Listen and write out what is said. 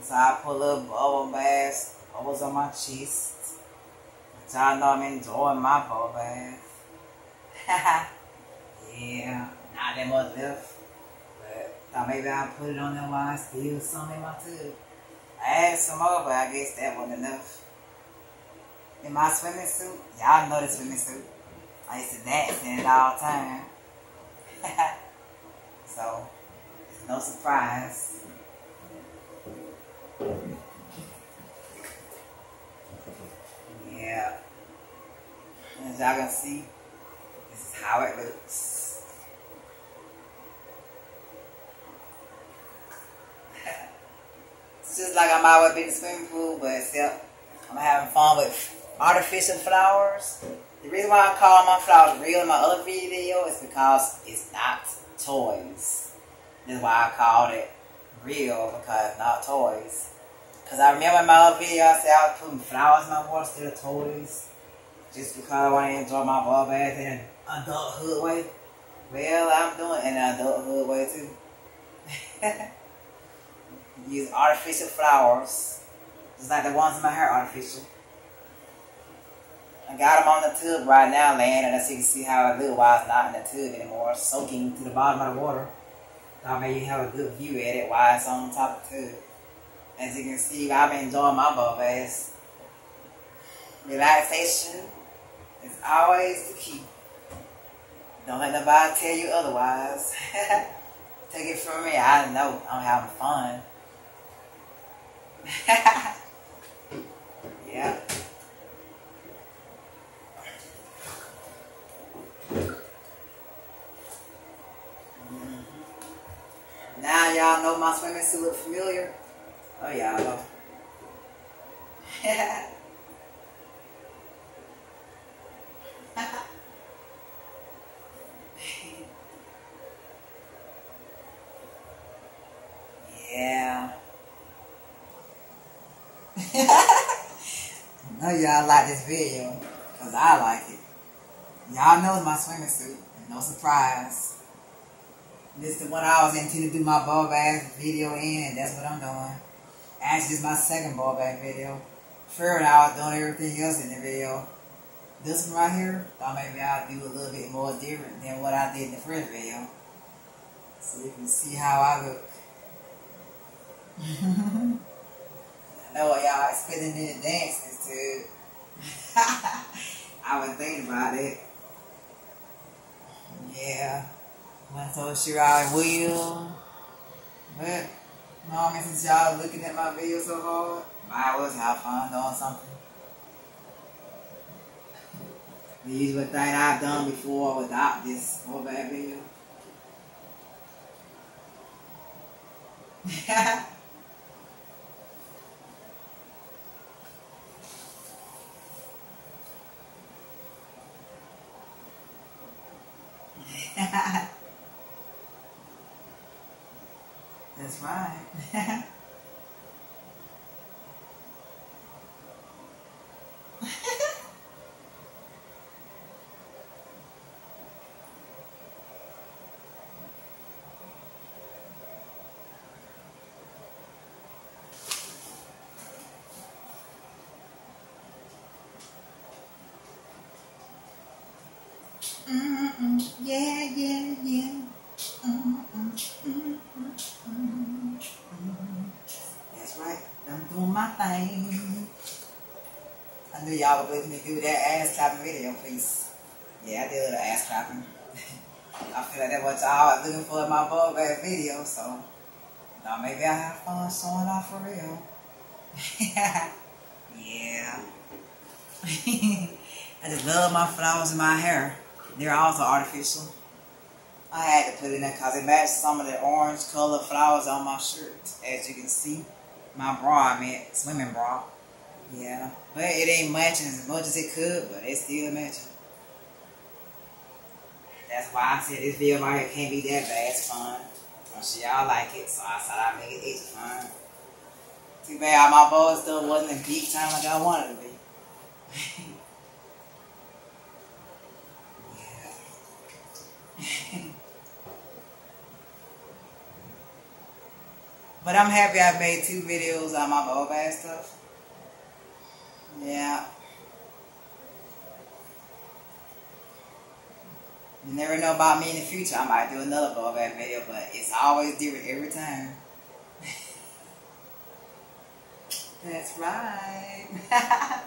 So I a little bubble bath, bubbles on my chest. Y'all know I'm enjoying my bubble bath. yeah, not that much left. But thought maybe I'll put it on there while I still some in my tub. I had some more, but I guess that wasn't enough. In my swimming suit, y'all know the swimming suit. I used to dance in it all the time. so, it's no surprise. As y'all can see, this is how it looks. it's just like I'm out in the swimming pool, but except I'm having fun with artificial flowers. The reason why I call my flowers real in my other video is because it's not toys. This is why I called it real because not toys. Because I remember in my other video I said I was putting flowers in my water instead of toys. Just because I want to enjoy my ball bath in an adulthood way. Well, I'm doing it in an adulthood way too. Use artificial flowers. It's like the ones in my hair artificial. I got them on the tub right now, laying, and as you can see how a look while it's not in the tub anymore, soaking to the bottom of the water. Thought maybe you have a good view at it while it's on top of the tub. As you can see, I've been enjoying my bubble baths. Relaxation is always the key. Don't let nobody tell you otherwise. Take it from me, I know I'm having fun. yeah. Mm-hmm. Now y'all know my swimming suit look familiar. Oh y'all. yeah. I know y'all like this video, because I like it. Y'all know my swimming suit. No surprise. This is what I was intending to do my ball bath video in, and that's what I'm doing. Actually, this is my second ball bath video. Third, I was doing everything else in the video. This one right here, thought maybe I'd do a little bit more different than what I did in the first video. So you can see how I look. I know what y'all expecting me to dance to. I was thinking about it. Yeah. Went to sure I will. But, no, since y'all looking at my video so hard, I was have fun doing something. The usual thing I've done before without this whole bad video. That's right. Yeah, yeah, yeah. That's right. I'm doing my thing. I knew y'all would let me do that ass clapping video, please. Yeah, I did the ass clapping. I feel like that's what y'all are looking for in my ball bag video, so now maybe I have fun showing off for real. yeah. I just love my flowers in my hair. They're also artificial. I had to put it in there because it matched some of the orange color flowers on my shirt. As you can see, my bra, I meant swimming bra. Yeah, but it ain't matching as much as it could, but it's still matching. That's why I said this video right here can't be that bad. It's fun. I'm sure y'all like it, so I thought I'd make it extra fun. Too bad my boys still wasn't in peak time like I wanted to be. But I'm happy I made two videos on my ball bag stuff. Yeah. You never know about me in the future. I might do another ball bag video, but it's always different every time. That's right.